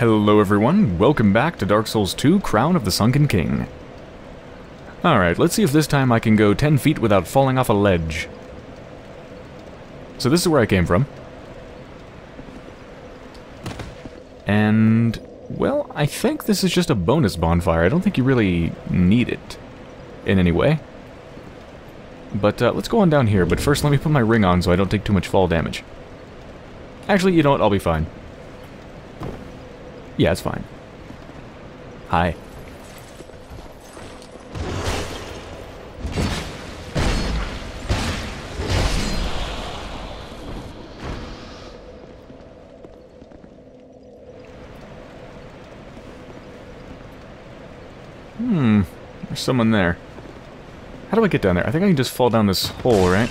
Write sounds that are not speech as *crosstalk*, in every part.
Hello everyone, welcome back to Dark Souls 2 Crown of the Sunken King. Alright, let's see if this time I can go 10 feet without falling off a ledge. So this is where I came from. And, well, I think this is just a bonus bonfire. I don't think you really need it in any way. But uh, let's go on down here, but first let me put my ring on so I don't take too much fall damage. Actually, you know what, I'll be fine. Yeah, it's fine. Hi. Hmm, there's someone there. How do I get down there? I think I can just fall down this hole, right?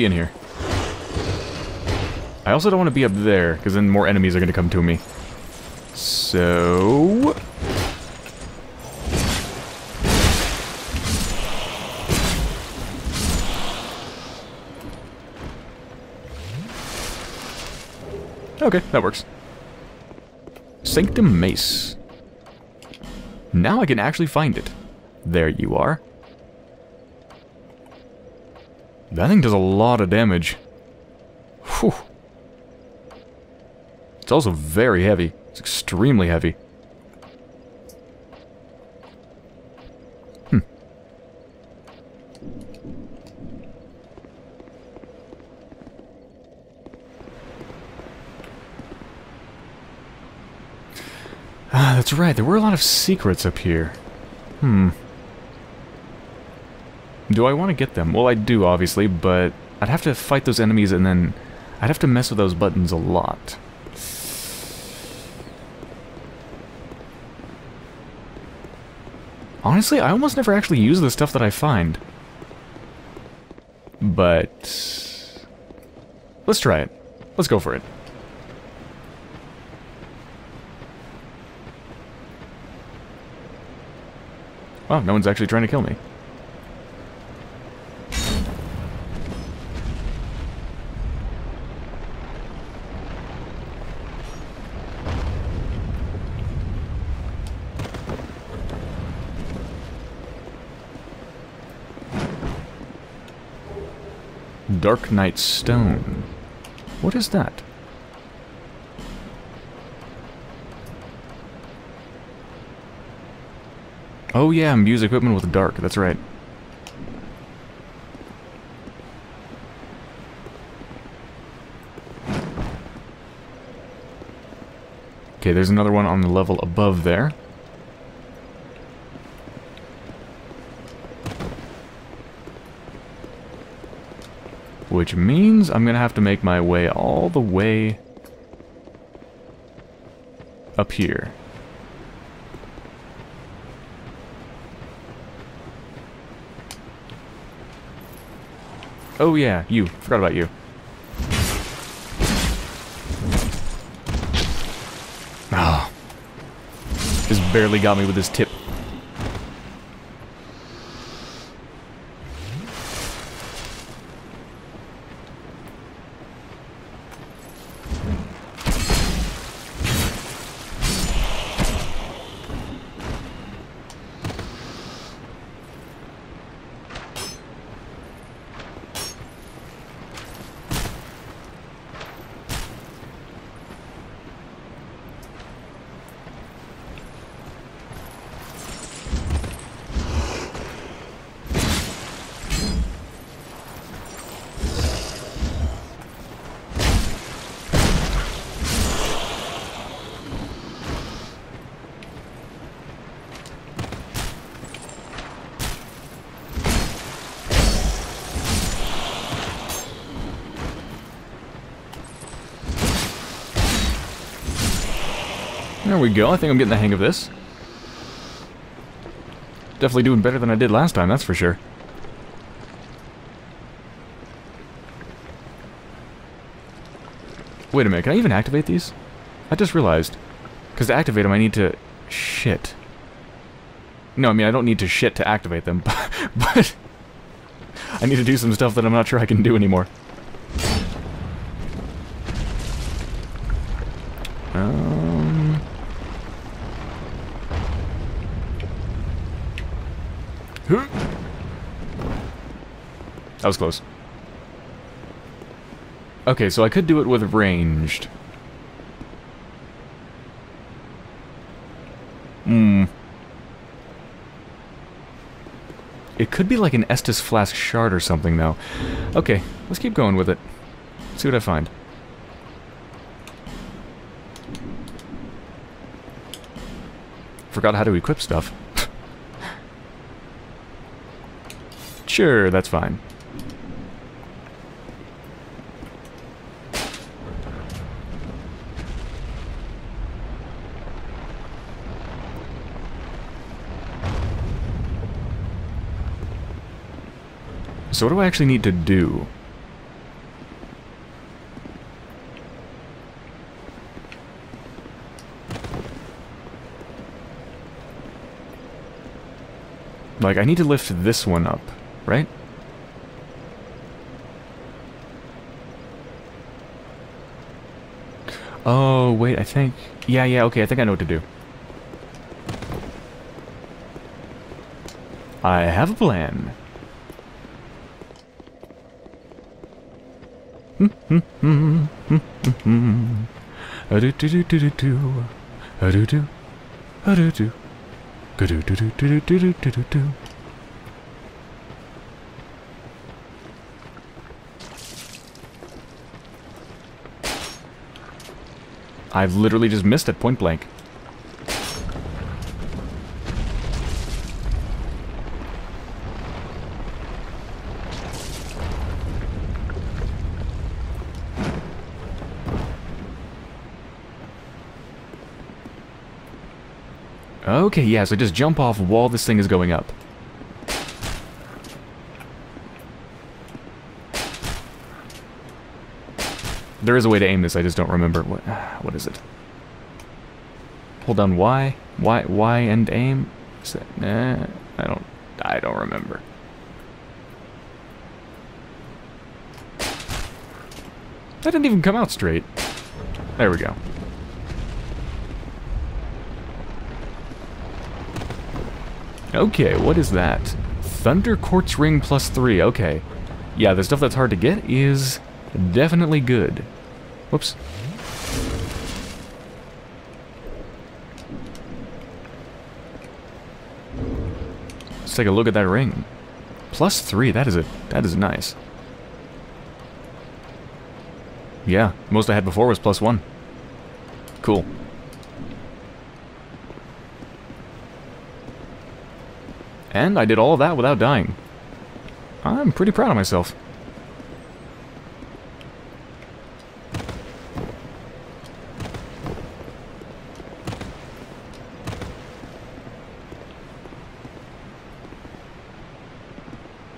Be in here. I also don't want to be up there, because then more enemies are going to come to me. So... Okay, that works. Sanctum Mace. Now I can actually find it. There you are. That thing does a lot of damage. Whew. It's also very heavy. It's extremely heavy. Hmm. Ah, that's right. There were a lot of secrets up here. Hmm. Do I want to get them? Well, I do, obviously, but I'd have to fight those enemies and then I'd have to mess with those buttons a lot. Honestly, I almost never actually use the stuff that I find. But... Let's try it. Let's go for it. Wow, no one's actually trying to kill me. Dark Knight Stone. What is that? Oh yeah, use equipment with dark, that's right. Okay, there's another one on the level above there. Which means I'm going to have to make my way all the way up here. Oh yeah, you. Forgot about you. Oh. Just barely got me with his tip. We go. I think I'm getting the hang of this. Definitely doing better than I did last time, that's for sure. Wait a minute, can I even activate these? I just realized. Because to activate them, I need to... Shit. No, I mean, I don't need to shit to activate them, *laughs* but... I need to do some stuff that I'm not sure I can do anymore. Um... That was close. Okay, so I could do it with ranged. Hmm. It could be like an Estus Flask Shard or something, though. Okay, let's keep going with it. See what I find. Forgot how to equip stuff. *laughs* sure, that's fine. So what do I actually need to do? Like, I need to lift this one up, right? Oh, wait, I think... Yeah, yeah, okay, I think I know what to do. I have a plan. I've literally just missed it point blank. Okay, yeah, so just jump off while this thing is going up. There is a way to aim this, I just don't remember. What, *sighs* what is it? Hold down Y? Y, Y and aim? That, nah, I don't, I don't remember. That didn't even come out straight. There we go. Okay, what is that? Thunder Quartz Ring plus 3, okay. Yeah, the stuff that's hard to get is definitely good. Whoops. Let's take a look at that ring. Plus 3, that is a that is nice. Yeah, most I had before was plus 1. Cool. And I did all of that without dying. I'm pretty proud of myself.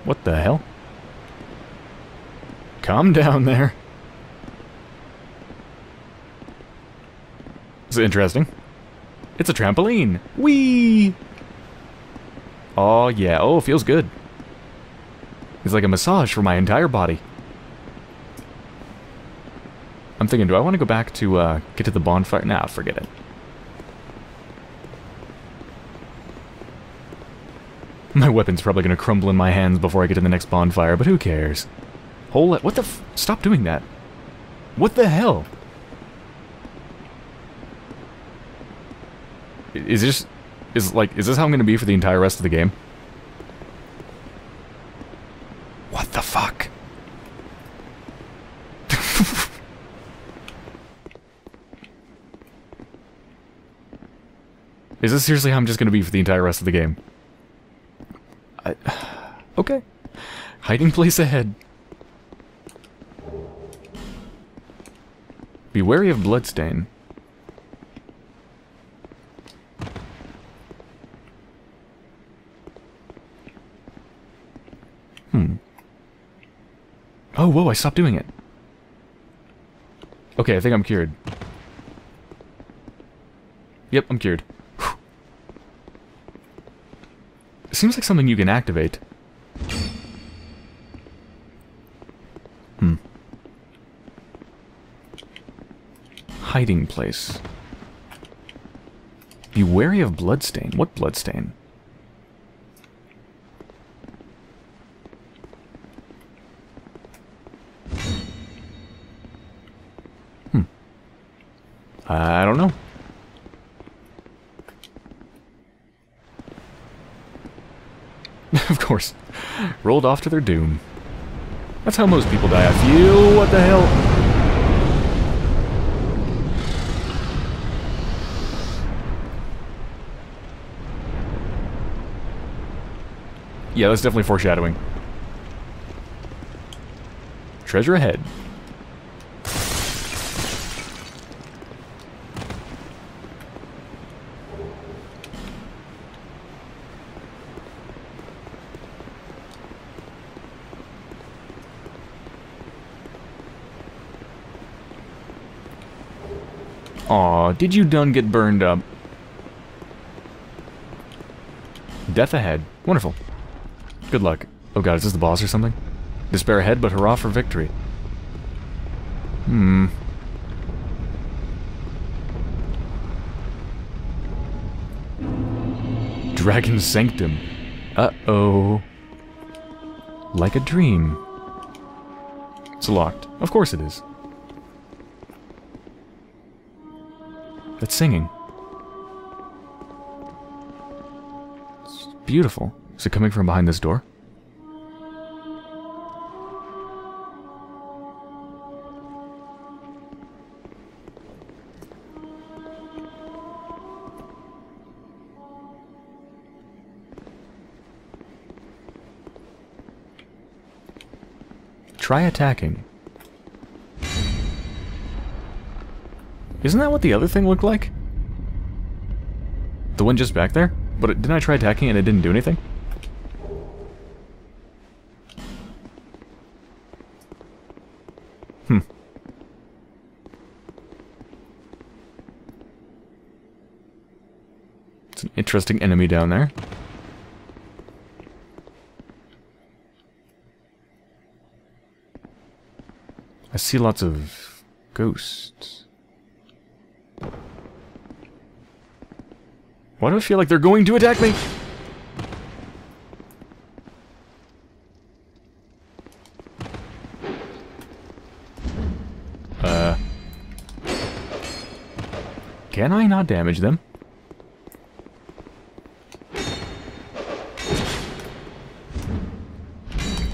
What the hell? Calm *laughs* down there. It's interesting. It's a trampoline. Whee! Oh, yeah. Oh, it feels good. It's like a massage for my entire body. I'm thinking, do I want to go back to uh, get to the bonfire? Nah, forget it. *laughs* My weapon's probably going to crumble in my hands before I get to the next bonfire, but who cares? Whole what the Stop doing that. What the hell? Is this... Is, like, is this how I'm gonna be for the entire rest of the game? What the fuck? *laughs* is this seriously how I'm just gonna be for the entire rest of the game? I, *sighs* okay. Hiding place ahead. Be wary of bloodstain. Oh, whoa, I stopped doing it. Okay, I think I'm cured. Yep, I'm cured. Whew. Seems like something you can activate. Hmm. Hiding place. Be wary of bloodstain. What bloodstain? Hmm. I don't know. of course. Rolled off to their doom. That's how most people die, I feel. What the hell? Yeah, that's definitely foreshadowing. Treasure ahead. Did you done get burned up? Death ahead. Wonderful. Good luck. Oh god, is this the boss or something? Despair ahead, but hurrah for victory. Hmm. Dragon Sanctum. Uh-oh. Like a dream. It's locked. Of course it is. That's singing. It's beautiful. Is it coming from behind this door? Try attacking. Isn't that what the other thing looked like? The one just back there? But it, didn't I try attacking and it didn't do anything? Hmm. It's an interesting enemy down there. I see lots of ghosts. Why do I feel like they're going to attack me? Uh... Can I not damage them?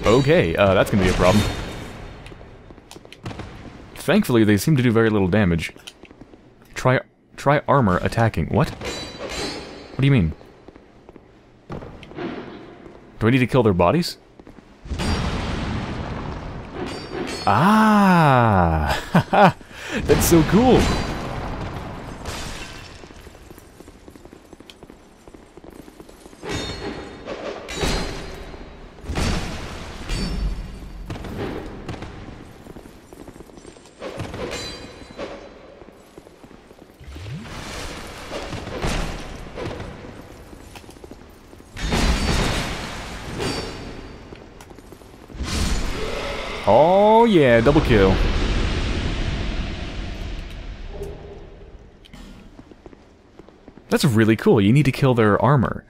Okay, uh, that's gonna be a problem. Thankfully, they seem to do very little damage. Try, try armor attacking. What? What do you mean? Do I need to kill their bodies? Ah! *laughs* That's so cool! Yeah, double kill. That's really cool. You need to kill their armor.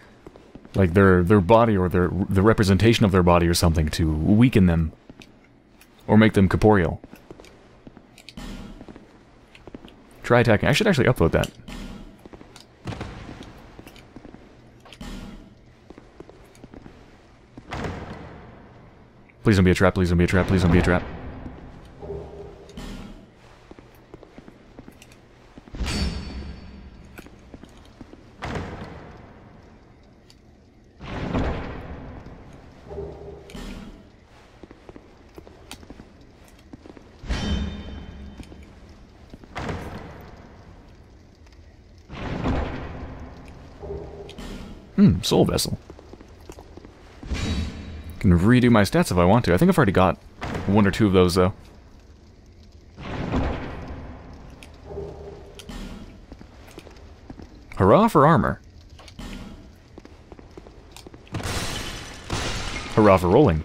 Like their their body or their the representation of their body or something to weaken them. Or make them corporeal. Try attacking. I should actually upload that. Please don't be a trap, please don't be a trap, please don't be a trap. soul vessel. Can redo my stats if I want to. I think I've already got one or two of those, though. Hurrah for armor. Hurrah for rolling.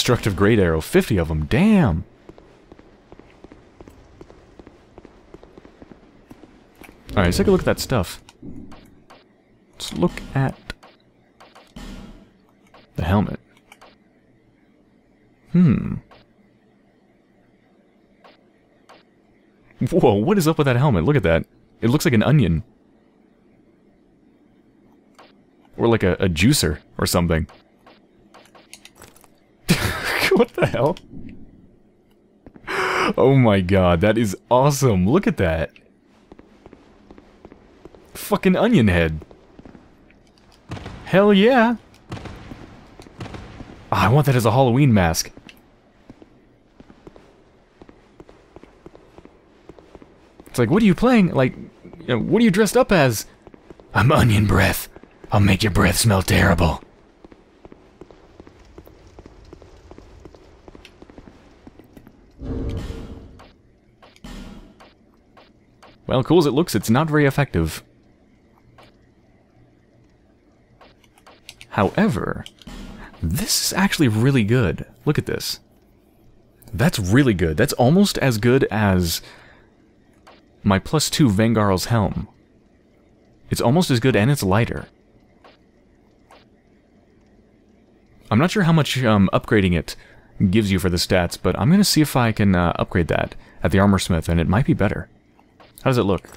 Destructive Great Arrow, 50 of them, damn! Alright, let's take a look at that stuff. Let's look at the helmet. Hmm. Whoa, what is up with that helmet? Look at that. It looks like an onion. Or like a, a juicer or something. What the hell? Oh my god, that is awesome. Look at that. Fucking onion head. Hell yeah. Oh, I want that as a Halloween mask. It's like, what are you playing? Like, you know, what are you dressed up as? I'm onion breath. I'll make your breath smell terrible. Well, cool as it looks, it's not very effective. However, this is actually really good. Look at this. That's really good. That's almost as good as my plus two Vengarl's helm. It's almost as good and it's lighter. I'm not sure how much um, upgrading it gives you for the stats, but I'm going to see if I can uh, upgrade that at the Armor Smith, and it might be better. How does it look?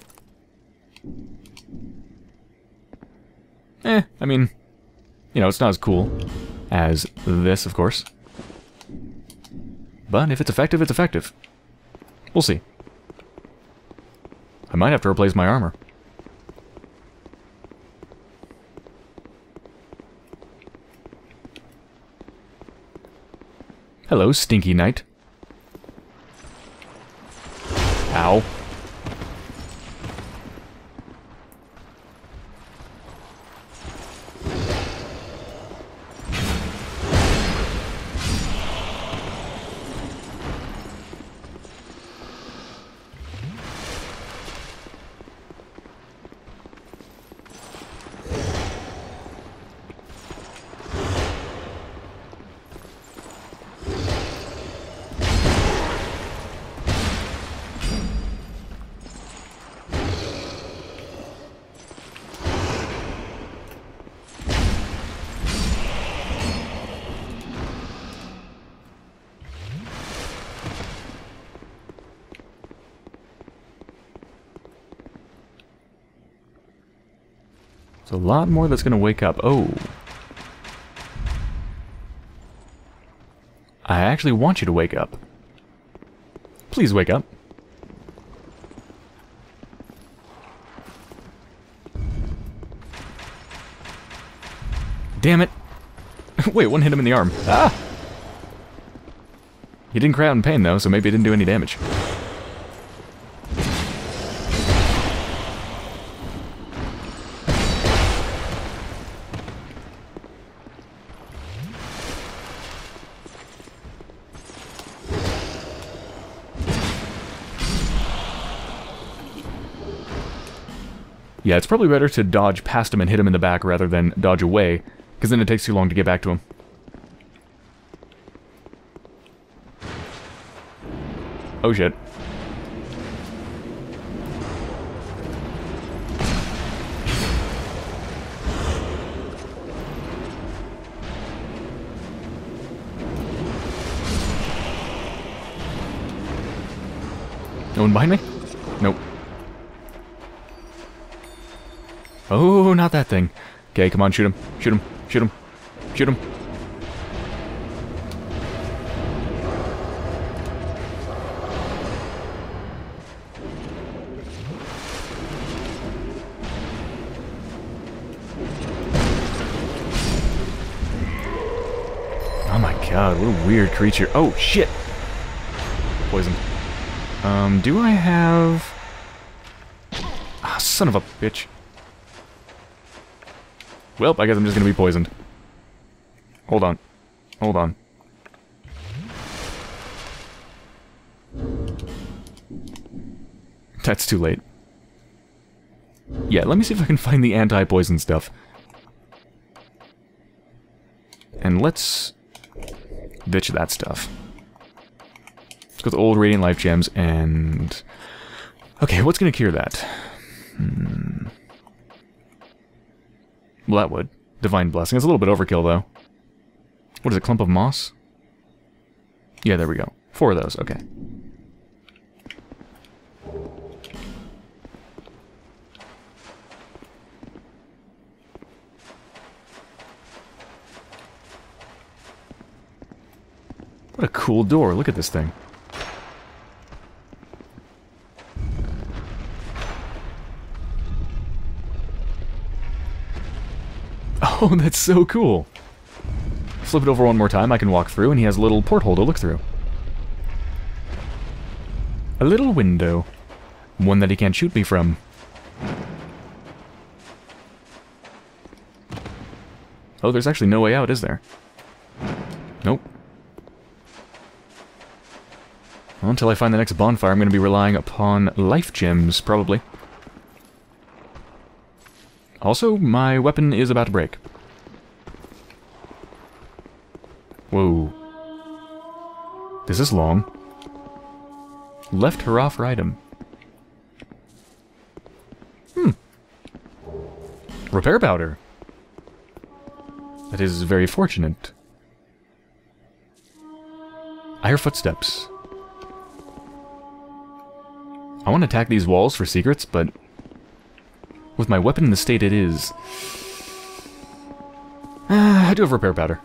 Eh, I mean, you know, it's not as cool as this, of course. But if it's effective, it's effective. We'll see. I might have to replace my armor. Hello, Stinky Knight. Ow. A lot more that's going to wake up. Oh. I actually want you to wake up. Please wake up. Damn it. *laughs* Wait, one hit him in the arm. Ah! He didn't cry out in pain, though, so maybe it didn't do any damage. Yeah, it's probably better to dodge past him and hit him in the back rather than dodge away, because then it takes too long to get back to him. Oh shit. No one behind me? Oh, not that thing. Okay, come on, shoot him. Shoot him. Shoot him. Shoot him. Oh my god, what a weird creature. Oh, shit! Poison. Um, do I have... Ah, son of a bitch. Well, I guess I'm just gonna be poisoned. Hold on. Hold on. That's too late. Yeah, let me see if I can find the anti-poison stuff. And let's ditch that stuff. Let's go to old radiant life gems and... Okay, what's gonna cure that? Hmm. Well, that would. Divine Blessing. It's a little bit overkill, though. What is it, Clump of Moss? Yeah, there we go. Four of those, okay. What a cool door. Look at this thing. *laughs* Oh, that's so cool. Flip it over one more time, I can walk through, and he has a little porthole to look through. A little window. One that he can't shoot me from. Oh, there's actually no way out, is there? Nope. Well, until I find the next bonfire, I'm going to be relying upon life gems, probably. Also, my weapon is about to break. Whoa. This is long. Left her Hurrah item. Hmm. Repair powder. That is very fortunate. I hear footsteps. I want to attack these walls for secrets, but with my weapon in the state it is... *sighs* I do have repair powder.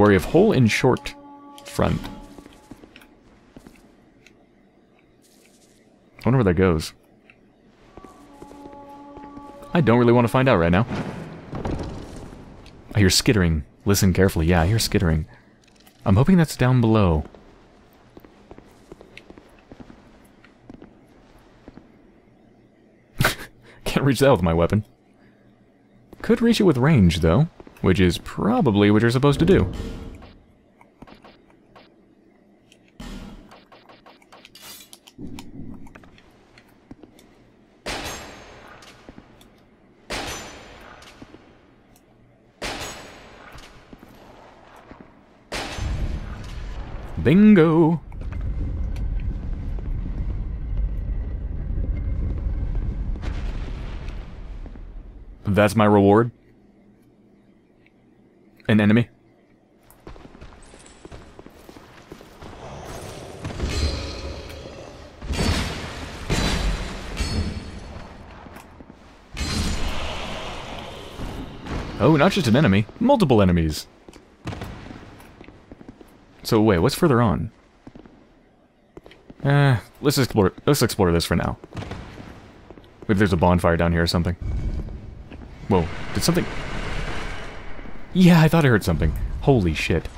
Wary of hole in short front. I wonder where that goes. I don't really want to find out right now. I hear skittering. Listen carefully. Yeah, I hear skittering. I'm hoping that's down below. *laughs* Can't reach that with my weapon. Could reach it with range, though, which is probably what you're supposed to do. Bingo! That's my reward? An enemy? Oh, not just an enemy. Multiple enemies. So wait, what's further on? Eh, let's explore. Let's explore this for now. Maybe there's a bonfire down here or something. Whoa, did something... Yeah, I thought I heard something. Holy shit.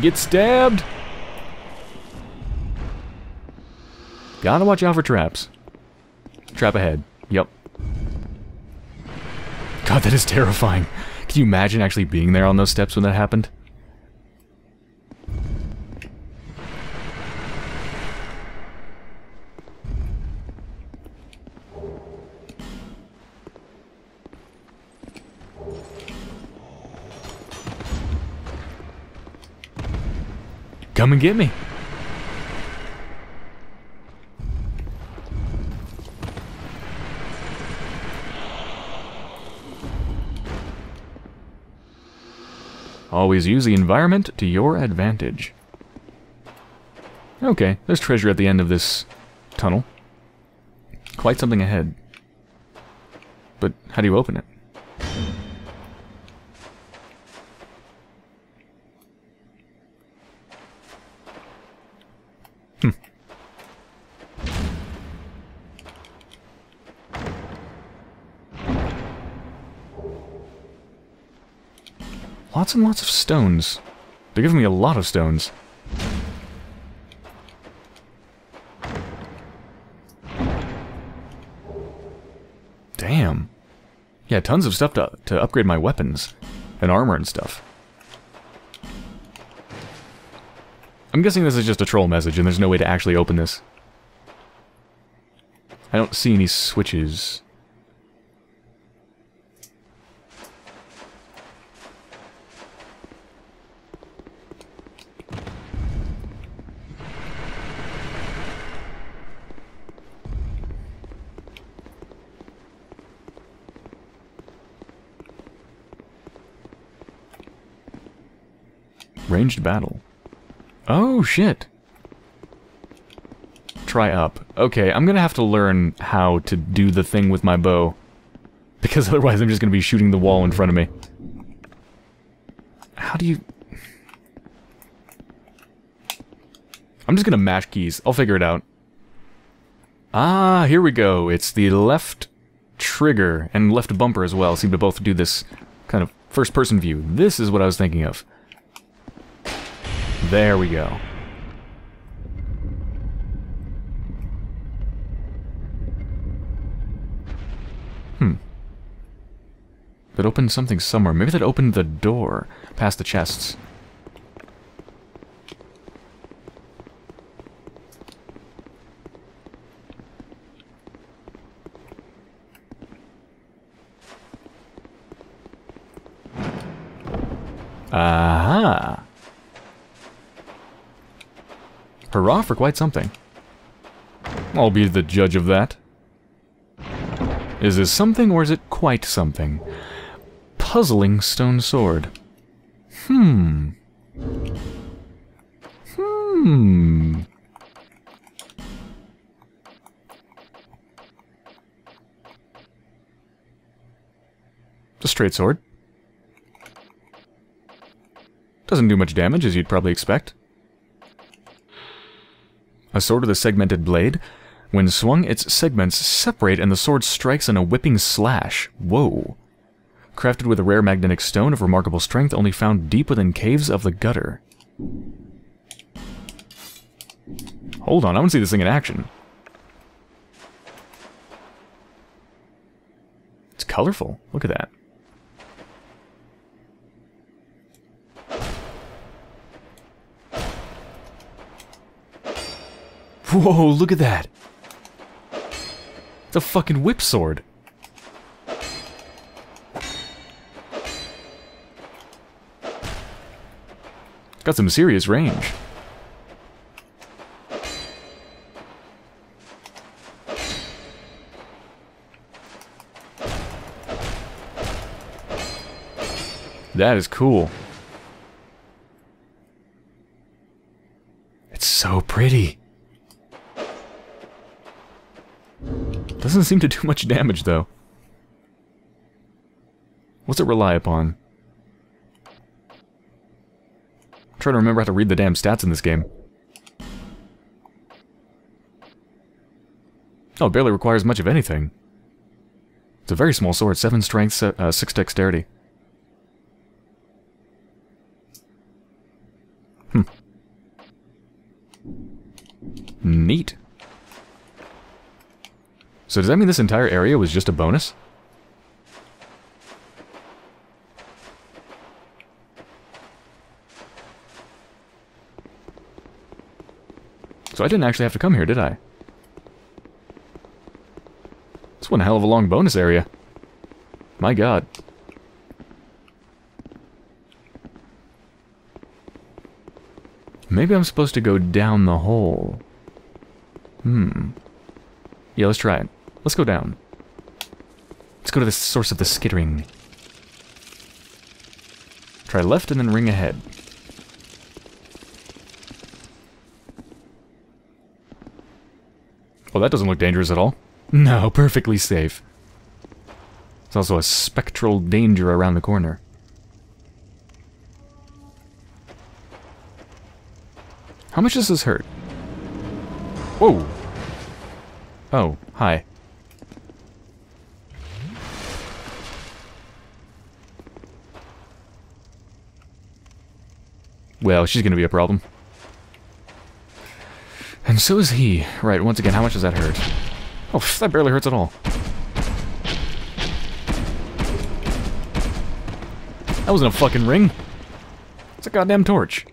Get stabbed! Gotta watch out for traps. Trap ahead. Yep. God, that is terrifying. Can you imagine actually being there on those steps when that happened? Come and get me. Always use the environment to your advantage. Okay, there's treasure at the end of this tunnel. Quite something ahead. But how do you open it? Lots and lots of stones. They're giving me a lot of stones. Damn. Yeah, tons of stuff to, to upgrade my weapons and armor and stuff. I'm guessing this is just a troll message and there's no way to actually open this. I don't see any switches. Ranged battle. Oh, shit. Try up. Okay, I'm gonna have to learn how to do the thing with my bow. Because *laughs* otherwise I'm just gonna be shooting the wall in front of me. How do you... I'm just gonna mash keys. I'll figure it out. Ah, here we go. It's the left trigger and left bumper as well seem to both do this kind of first-person view. This is what I was thinking of. There we go. Hmm. That opened something somewhere. Maybe that opened the door past the chests. Aha! Hurrah for quite something. I'll be the judge of that. Is this something or is it quite something? Puzzling stone sword. Hmm. Hmm. A straight sword. Doesn't do much damage, as you'd probably expect. Sword with a segmented blade. When swung, its segments separate and the sword strikes in a whipping slash. Whoa. Crafted with a rare magnetic stone of remarkable strength only found deep within caves of the gutter. Hold on, I want to see this thing in action. It's colorful. Look at that. Whoa, look at that. It's a fucking whip sword. Got some serious range. That is cool. It's so pretty. Doesn't seem to do much damage, though. What's it rely upon? I'm trying to remember how to read the damn stats in this game. Oh, it barely requires much of anything. It's a very small sword, 7 strength, uh, 6 dexterity. Hmm. Neat. So does that mean this entire area was just a bonus? So I didn't actually have to come here, did I? This one a hell of a long bonus area. My god. Maybe I'm supposed to go down the hole. Hmm. Yeah, let's try it. Let's go down. Let's go to the source of the skittering. Try left and then ring ahead. Well, that doesn't look dangerous at all. No, perfectly safe. There's also a spectral danger around the corner. How much does this hurt? Whoa! Oh, hi. Well, she's going to be a problem. And so is he. Right, once again, how much does that hurt? Oh, that barely hurts at all. That wasn't a fucking ring. It's a goddamn torch.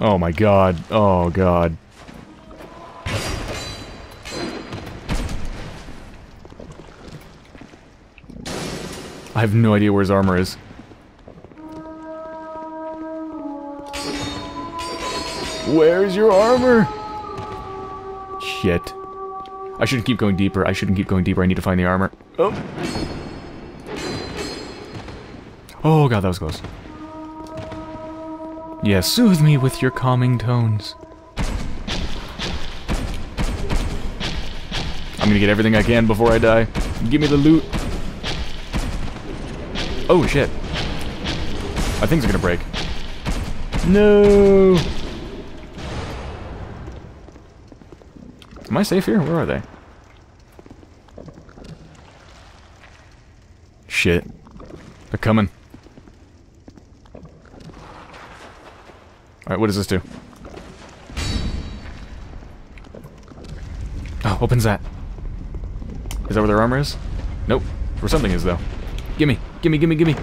Oh my god. Oh god. I have no idea where his armor is. Where's your armor? Shit. I shouldn't keep going deeper. I shouldn't keep going deeper. I need to find the armor. Oh. Oh god, that was close. Yeah, soothe me with your calming tones. I'm gonna get everything I can before I die. Give me the loot. Oh, shit. My things are gonna break. No! Am I safe here? Where are they? Shit. They're coming. Alright, what does this do? Oh, opens that. Is that where their armor is? Nope. Where something is, though. Gimme, gimme, gimme, gimme.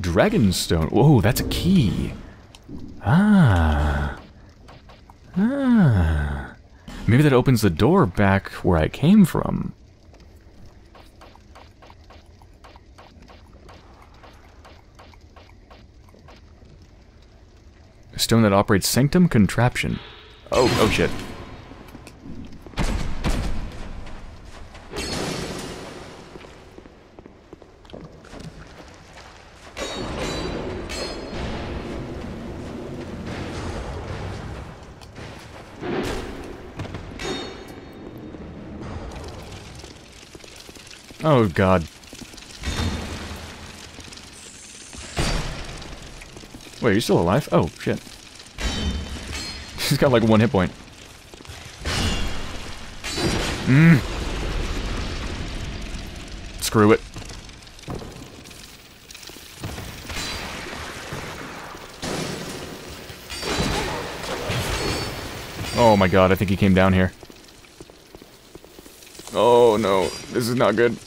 Dragonstone. Whoa, that's a key. Ah. Ah. Maybe that opens the door back where I came from. Stone that operates Sanctum Contraption. Oh, oh shit. Oh god. Wait, are you still alive? Oh, shit. *laughs* She's got like one hit point. Mmm. Screw it. Oh my god, I think he came down here. Oh no, this is not good.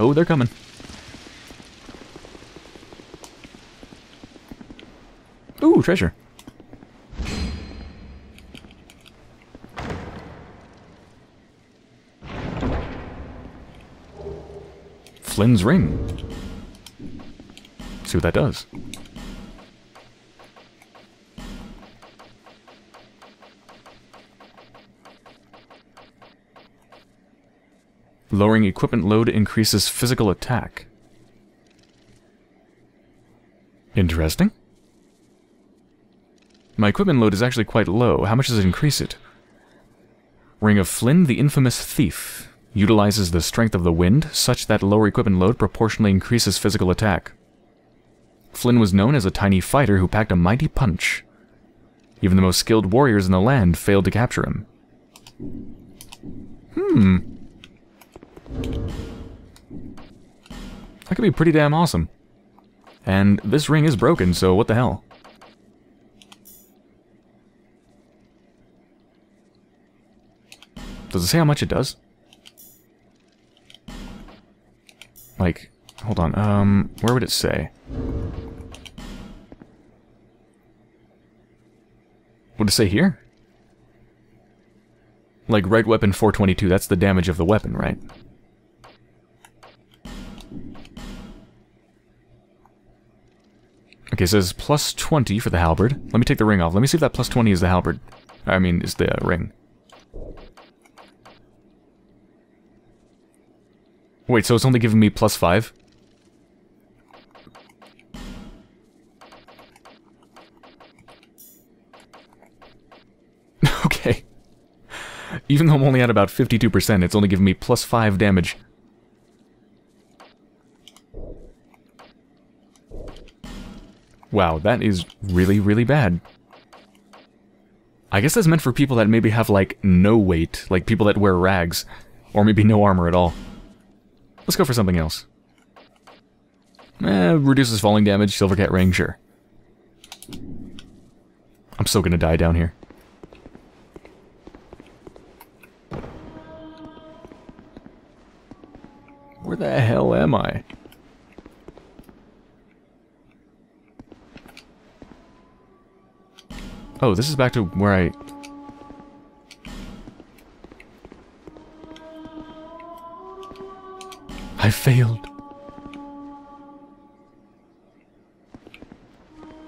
Oh, they're coming. Ooh, treasure. Flynn's ring. See what that does. Lowering equipment load increases physical attack. Interesting. My equipment load is actually quite low. How much does it increase it? Ring of Flynn, the infamous thief, utilizes the strength of the wind such that lower equipment load proportionally increases physical attack. Flynn was known as a tiny fighter who packed a mighty punch. Even the most skilled warriors in the land failed to capture him. Hmm. Could be pretty damn awesome. And this ring is broken, so what the hell? Does it say how much it does? Like, hold on, um, where would it say? Would it say here? Like, right weapon 422, that's the damage of the weapon, right? Okay, it says plus 20 for the halberd. Let me take the ring off. Let me see if that plus 20 is the halberd. I mean, is the uh, ring. Wait, so it's only giving me plus 5? *laughs* okay. Even though I'm only at about 52%, it's only giving me plus 5 damage. Wow, that is really, really bad. I guess that's meant for people that maybe have, like, no weight, like people that wear rags, or maybe no armor at all. Let's go for something else. Eh, reduces falling damage, Silvercat ring, sure. I'm still gonna die down here. Where the hell am I? Oh, this is back to where I... I failed.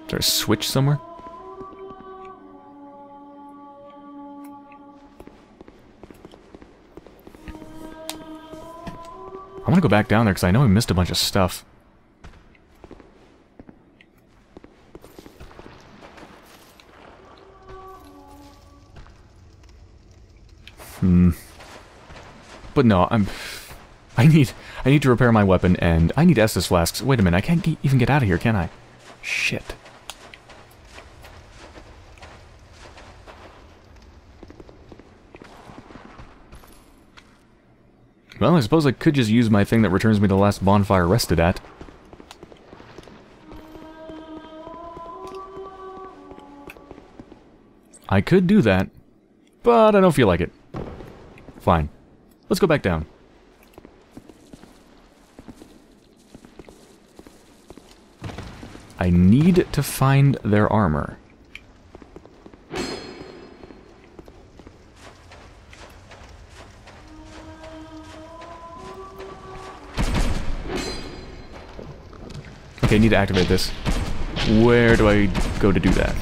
Is there a switch somewhere? I want to go back down there because I know I missed a bunch of stuff. But no, I'm... I need... I need to repair my weapon, and I need Estus flasks. Wait a minute, I can't get, even get out of here, can I? Shit. Well, I suppose I could just use my thing that returns me the last bonfire rested at. I could do that, but I don't feel like it. Fine. Let's go back down. I need to find their armor. Okay, I need to activate this. Where do I go to do that?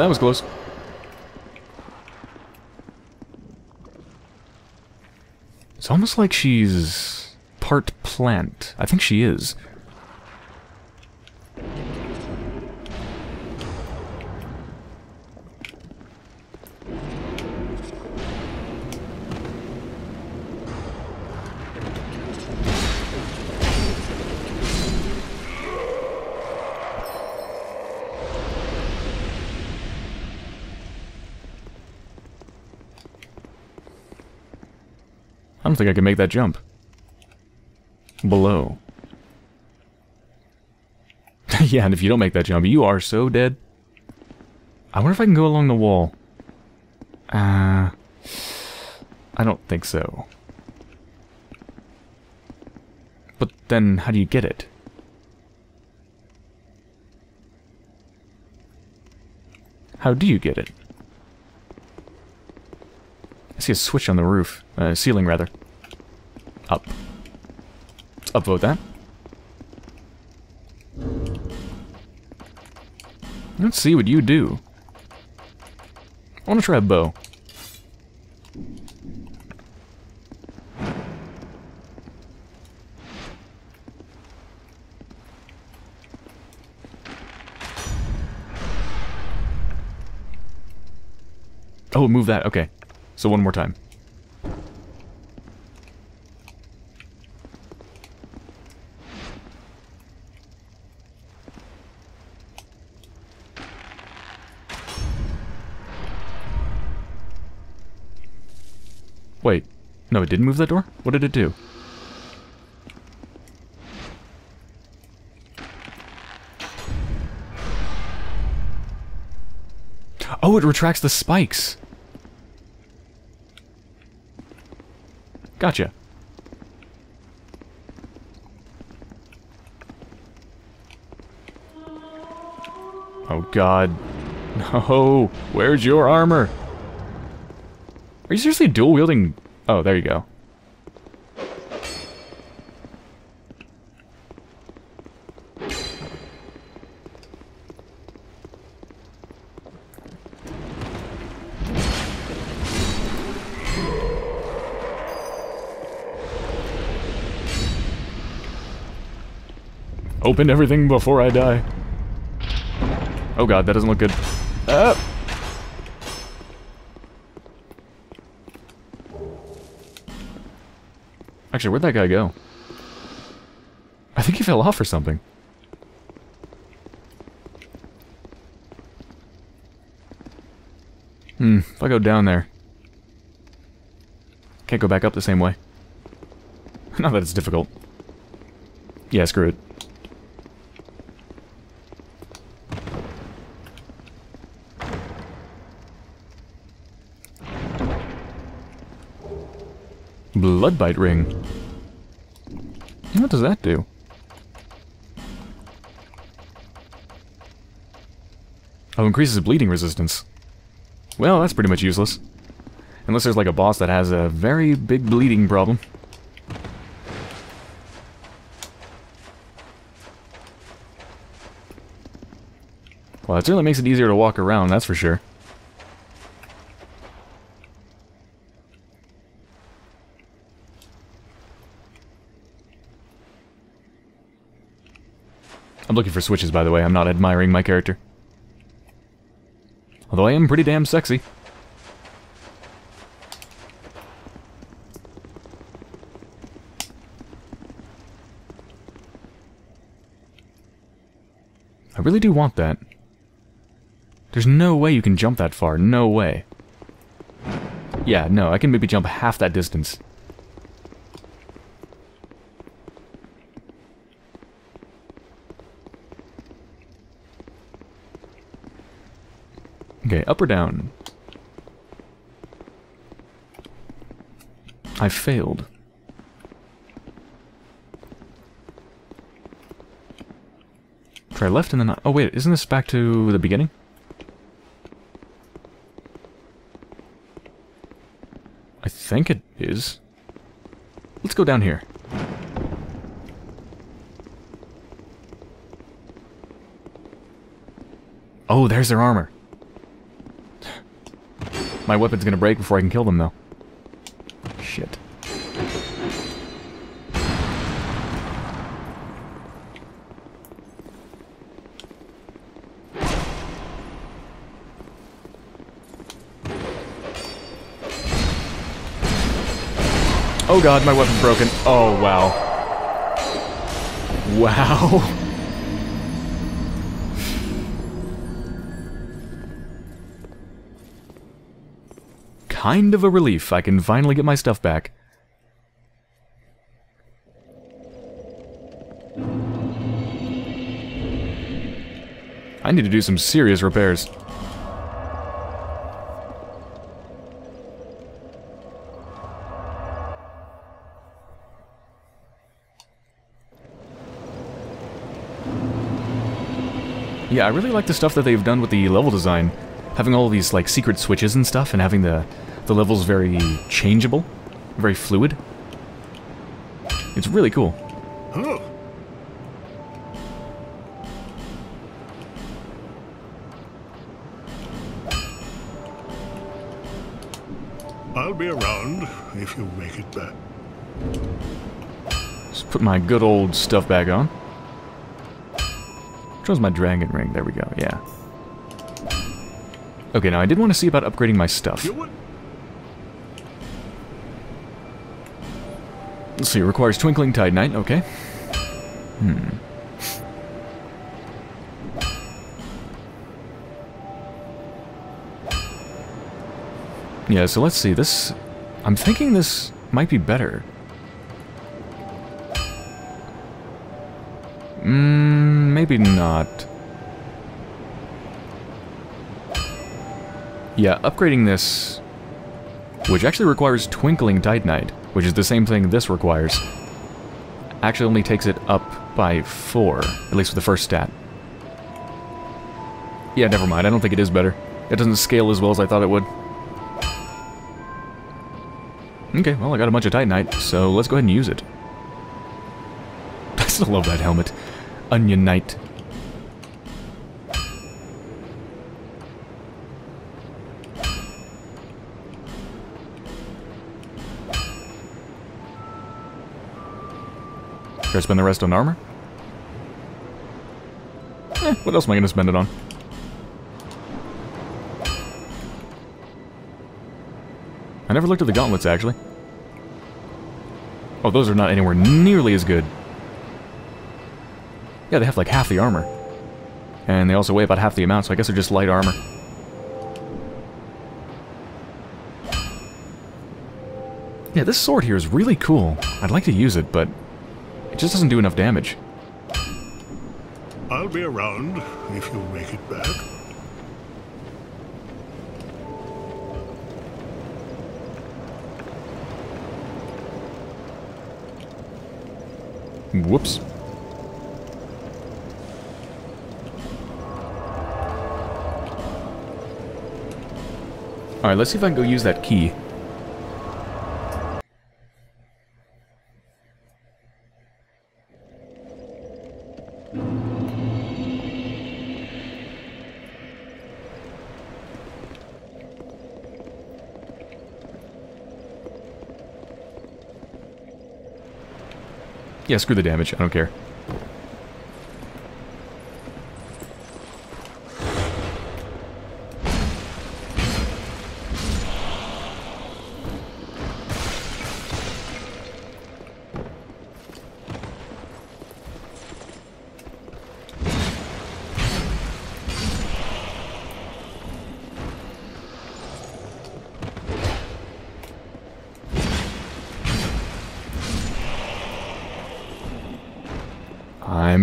That was close. It's almost like she's part plant. I think she is. Think I can make that jump. Below. *laughs* yeah, and if you don't make that jump, you are so dead. I wonder if I can go along the wall. Uh, I don't think so. But then, how do you get it? How do you get it? I see a switch on the roof. Uh, ceiling, rather. Up. Let's upvote that. Let's see what you do. I want to try a bow. Oh, move that. Okay. So one more time. Wait. It didn't move that door? What did it do? Oh, it retracts the spikes. Gotcha. Oh god. *laughs* No! Where's your armor? Are you seriously dual wielding? Oh, there you go. Open everything before I die. Oh god, that doesn't look good. Ah! Actually, where'd that guy go? I think he fell off or something. Hmm, if I go down there... Can't go back up the same way. *laughs* Not that it's difficult. Yeah, screw it. Bloodbite ring. What does that do? Oh, increases bleeding resistance. Well, that's pretty much useless. Unless there's like a boss that has a very big bleeding problem. Well, it certainly makes it easier to walk around, that's for sure. Looking for switches, by the way. I'm not admiring my character. Although I am pretty damn sexy. I really do want that. There's no way you can jump that far. No way. Yeah, no, I can maybe jump half that distance. Up or down? I failed. Try left and then... Oh wait, isn't this back to the beginning? I think it is. Let's go down here. Oh, there's their armor. My weapon's gonna break before I can kill them, though. Shit. Oh god, my weapon's broken. Oh, wow. Wow. *laughs* kind of a relief. I can finally get my stuff back. I need to do some serious repairs. Yeah, I really like the stuff that they've done with the level design. Having all these, like, secret switches and stuff, and having the the level's very changeable, very fluid. It's really cool. I'll be around if you make it back. Just put my good old stuff back on. Which my dragon ring? There we go, yeah. Okay, now I did want to see about upgrading my stuff. Let's see, requires Twinkling Titanite, okay. Hmm. Yeah, so let's see, this... I'm thinking this might be better. Mmm, maybe not. Yeah, upgrading this, which actually requires Twinkling Titanite, which is the same thing this requires, actually only takes it up by 4, at least with the first stat. Yeah, never mind, I don't think it is better. It doesn't scale as well as I thought it would. Okay, well I got a bunch of Titanite, so let's go ahead and use it. *laughs* I still love that helmet. Onion Knight. Can I spend the rest on armor? Eh, what else am I going to spend it on? I never looked at the gauntlets, actually. Oh, those are not anywhere nearly as good. Yeah, they have like half the armor. And they also weigh about half the amount, so I guess they're just light armor. Yeah, this sword here is really cool. I'd like to use it, but just doesn't do enough damage. I'll be around if you make it back. Whoops. Alright, let's see if I can go use that key. Yeah, screw the damage. I don't care.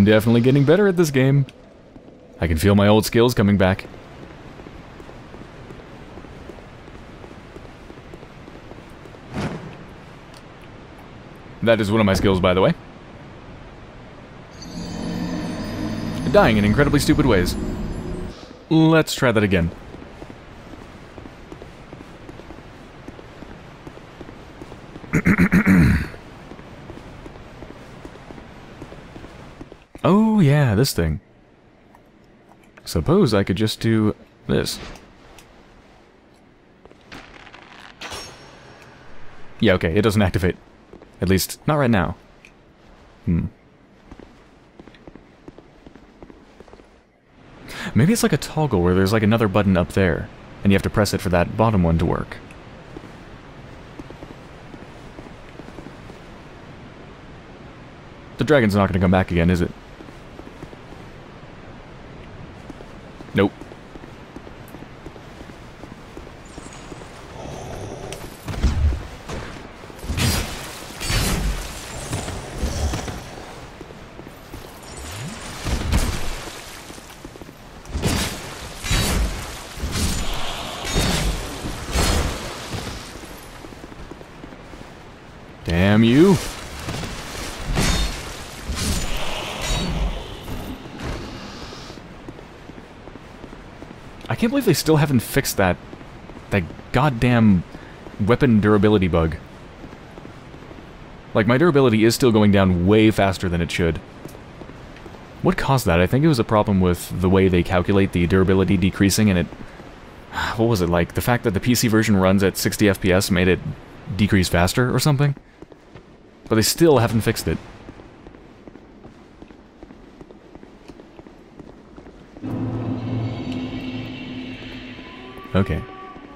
Definitely getting better at this game. I can feel my old skills coming back. That is one of my skills, by the way. Dying in incredibly stupid ways. Let's try that again. oh yeah, this thing. Suppose I could just do this. Yeah, okay, it doesn't activate. At least, not right now. Hmm. Maybe it's like a toggle where there's like another button up there, and you have to press it for that bottom one to work. The dragon's not going to come back again, is it? Nope. Damn you. I can't believe they still haven't fixed that that goddamn weapon durability bug. Like, my durability is still going down way faster than it should. What caused that? I think it was a problem with the way they calculate the durability decreasing and it... *sighs* What was it like? The fact that the PC version runs at 60 FPS made it decrease faster or something? But they still haven't fixed it. Okay.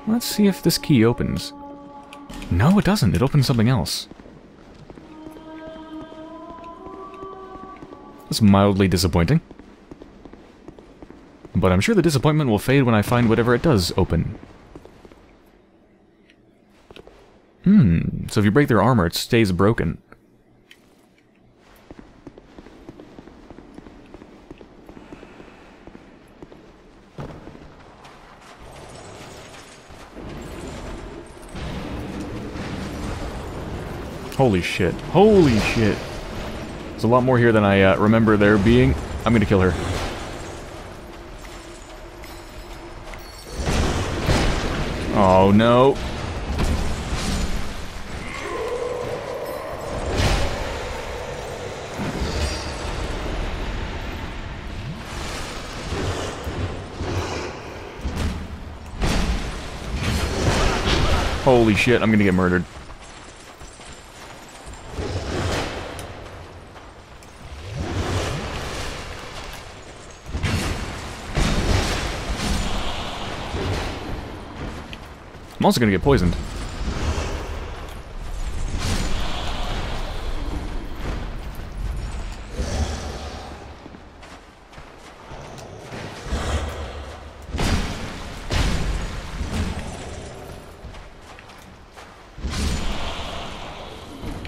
Let's see if this key opens. No, it doesn't. It opens something else. That's mildly disappointing. But I'm sure the disappointment will fade when I find whatever it does open. Hmm, so if you break their armor, it stays broken. Holy shit. Holy shit. There's a lot more here than I uh, remember there being. I'm gonna kill her. Oh no. Holy shit, I'm gonna get murdered. I'm also gonna get poisoned.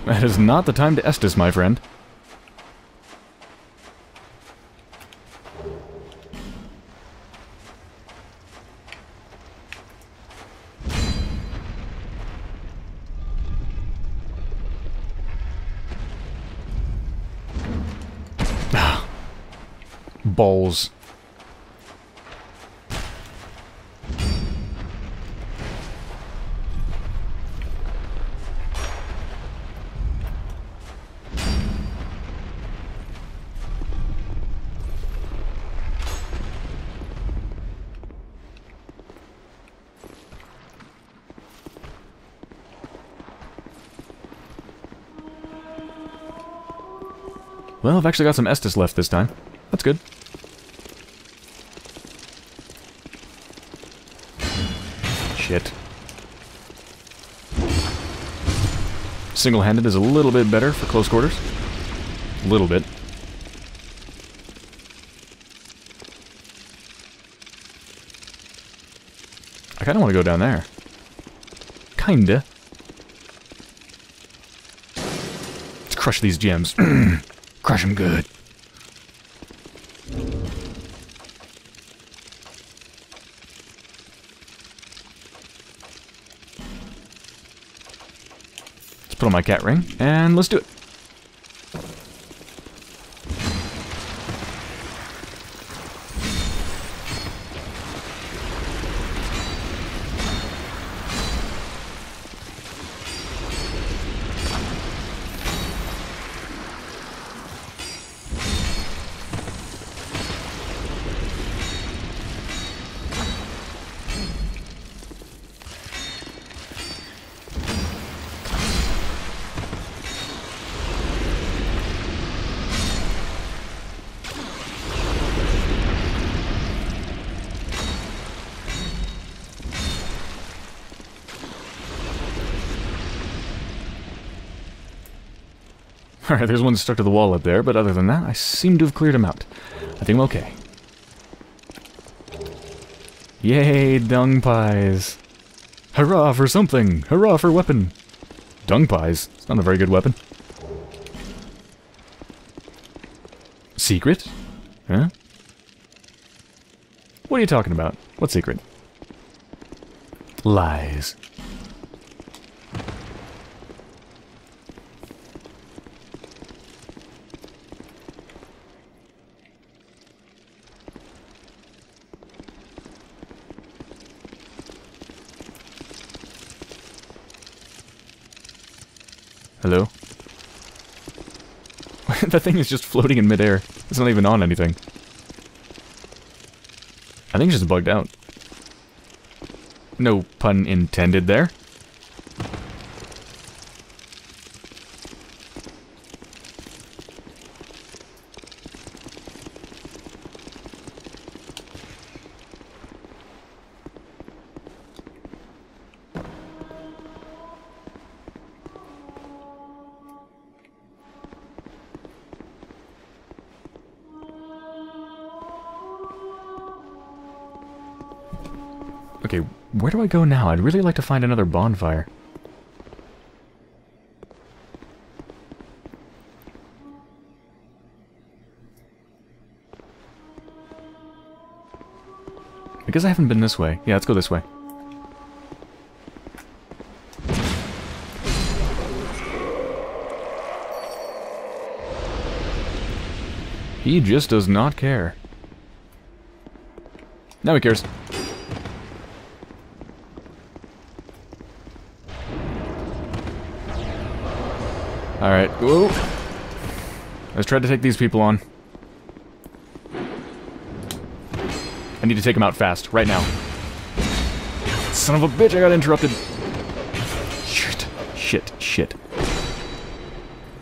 That is not the time to Estus, my friend. Well, I've actually got some Estus left this time. That's good. Shit. Single-handed is a little bit better for close quarters. A little bit. I kind of want to go down there. Kinda. Let's crush these gems. *clears throat* crush them good. My cat ring, and let's do it. *laughs* Alright, there's one stuck to the wall up there, but other than that, I seem to have cleared him out. I think I'm okay. Yay, dung pies. Hurrah for something! Hurrah for weapon! Dung pies. It's not a very good weapon. Secret? Huh? What are you talking about? What secret? Lies. Hello? That thing is just floating in midair. It's not even on anything. I think it's just bugged out. No pun intended there. Where do I go now? I'd really like to find another bonfire. Because I haven't been this way. Yeah, let's go this way. He just does not care. Now he cares. Alright, whoa. Let's try to take these people on. I need to take them out fast, right now. Son of a bitch, I got interrupted. Shit, shit, shit.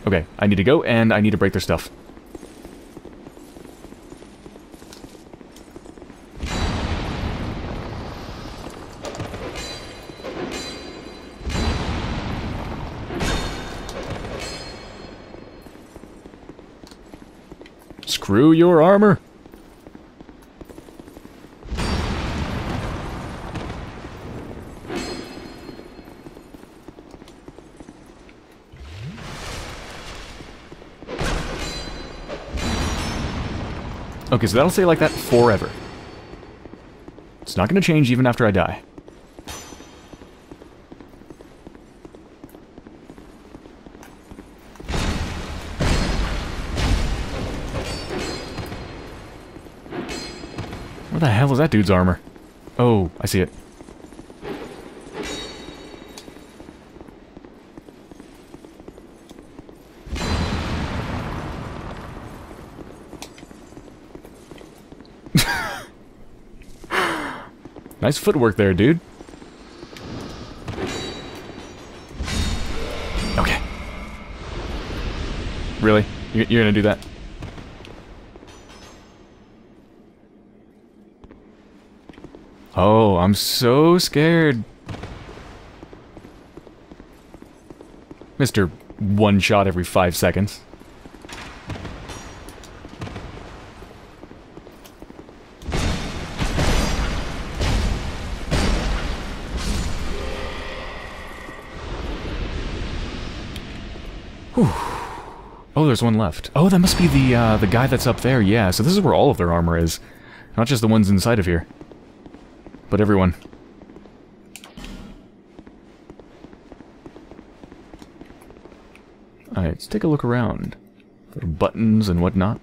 Okay, I need to go, and I need to break their stuff. armor? Okay, so that'll stay like that forever. It's not going to change even after I die. That dude's armor? Oh, I see it. *laughs* nice footwork there, dude. Okay. Really? You're, gonna do that? Oh, I'm so scared. Mr. One shot every five seconds. Whew. Oh, there's one left. Oh, that must be the, uh, the guy that's up there, yeah. So this is where all of their armor is. Not just the ones inside of here but everyone. Alright, let's take a look around. For buttons and whatnot.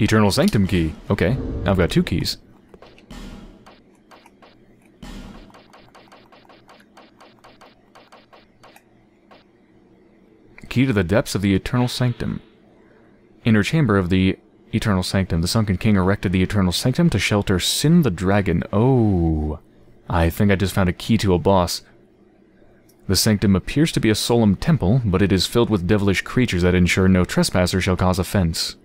Eternal Sanctum key. Okay, now I've got two keys. Key to the depths of the Eternal Sanctum. Inner chamber of the Eternal Sanctum. The Sunken King erected the Eternal Sanctum to shelter Sinh the Dragon. Oh. I think I just found a key to a boss. The sanctum appears to be a solemn temple, but it is filled with devilish creatures that ensure no trespasser shall cause offense.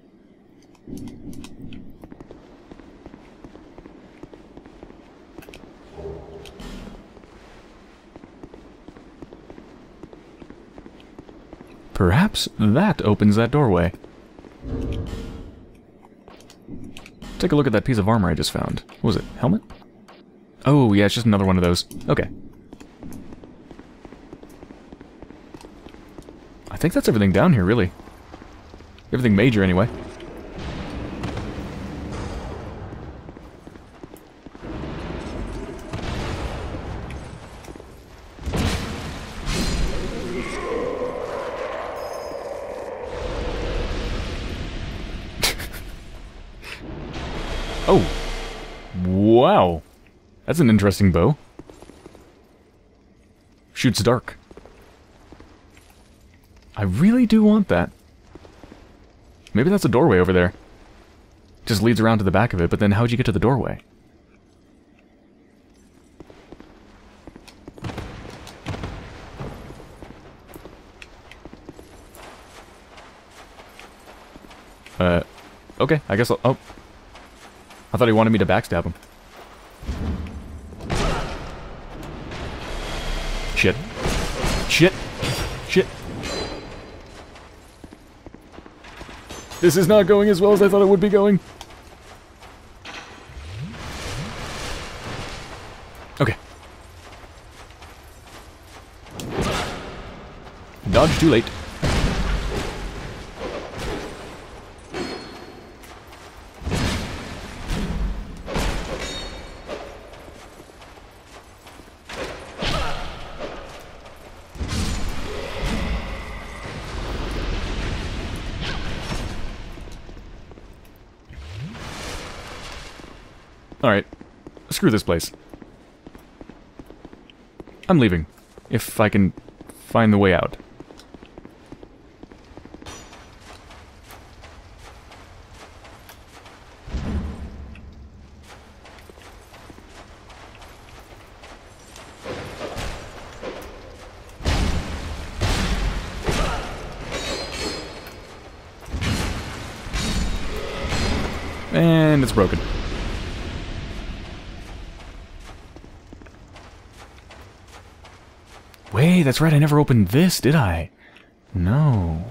Perhaps that opens that doorway. Take a look at that piece of armor I just found. What was it? Helmet? Oh, yeah, it's just another one of those. Okay. I think that's everything down here, really. Everything major, anyway. That's an interesting bow. Shoots dark. I really do want that. Maybe that's a doorway over there. Just leads around to the back of it, but then how'd you get to the doorway? Uh, okay, I guess I'll... Oh, I thought he wanted me to backstab him. Shit. Shit. This is not going as well as I thought it would be going. Okay. Dodge too late. Screw this place. I'm leaving. If I can find the way out. And it's broken. That's right, I never opened this, did I? No.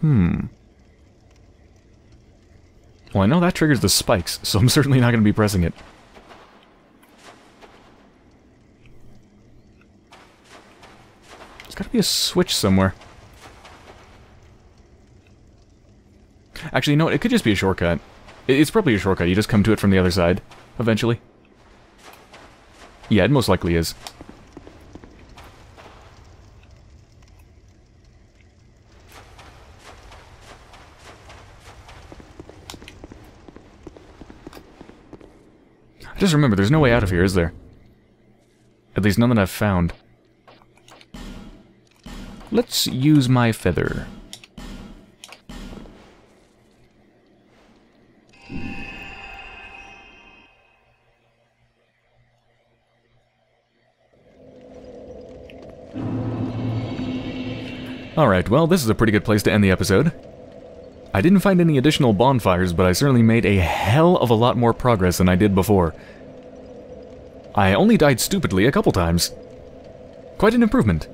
Hmm. Well, I know that triggers the spikes, so I'm *laughs* certainly not going to be pressing it. There's gotta be a switch somewhere. Actually, no, it could just be a shortcut. It's probably a shortcut. You just come to it from the other side, eventually. Yeah, it most likely is. I just remember, there's no way out of here, is there? At least none that I've found. Let's use my feather. Alright, well, this is a pretty good place to end the episode. I didn't find any additional bonfires, but I certainly made a hell of a lot more progress than I did before. I only died stupidly a couple times. Quite an improvement.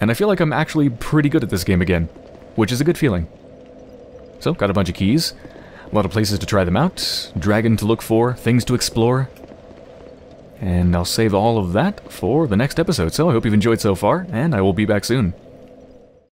And I feel like I'm actually pretty good at this game again, which is a good feeling. So, got a bunch of keys, a lot of places to try them out, dragon to look for, things to explore. And I'll save all of that for the next episode, so I hope you've enjoyed so far, and I will be back soon.